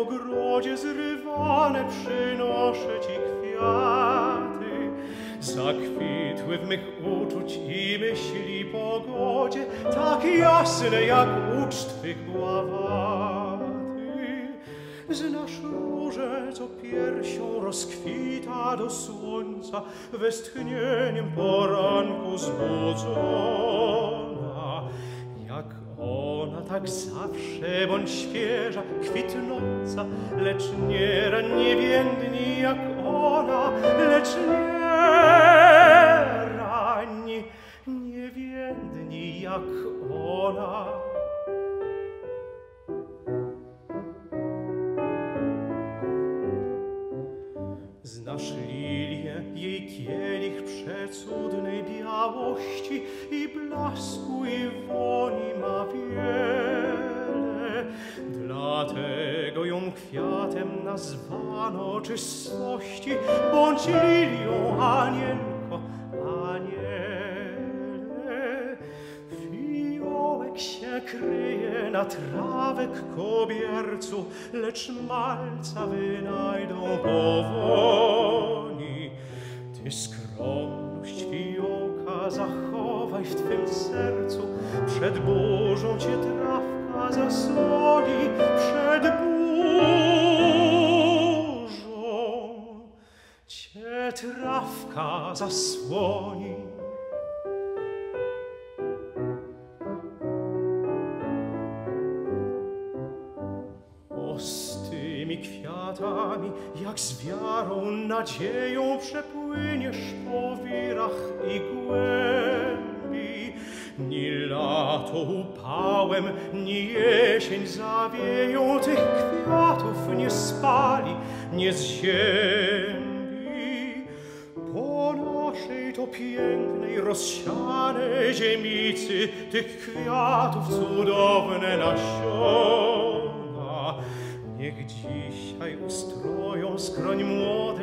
ogrodzie zrywane przynoszę ci kwiaty. Zakwitły w mych uczuć i myśli pogodzie, tak jasne jak ucz twych bławaty. Znasz róże, co piersią rozkwita do słońca, westchnieniem poranku zbudzona. Ona, tak zawsze bądź świeża, kwitnąca, lecz nie rannie jak ona, lecz nie rannie, nie jak ona. Znasz lilię, jej kielich przecudnej białości i blasku i woni ma wiele. Dlatego ją kwiatem nazwano czystości, bądź lilią, anielko, aniele. Fiołek się kryje na trawek kobiercu, lecz malca wynajdą powoni. Skromność fiołka zachowaj w twym sercu, przed burzą cię trawka zasłoni, przed burzą cię trawka zasłoni. Kwiatami, jak z wiarą, nadzieją przepłyniesz po wirach i głębi. Ni lato upałem, ni jesień zawieją tych kwiatów nie spali, nie zziębi. Po naszej to pięknej, rozsianej ziemicy tych kwiatów cudowne nasiona. Niech dzisiaj ustroją skroń młodej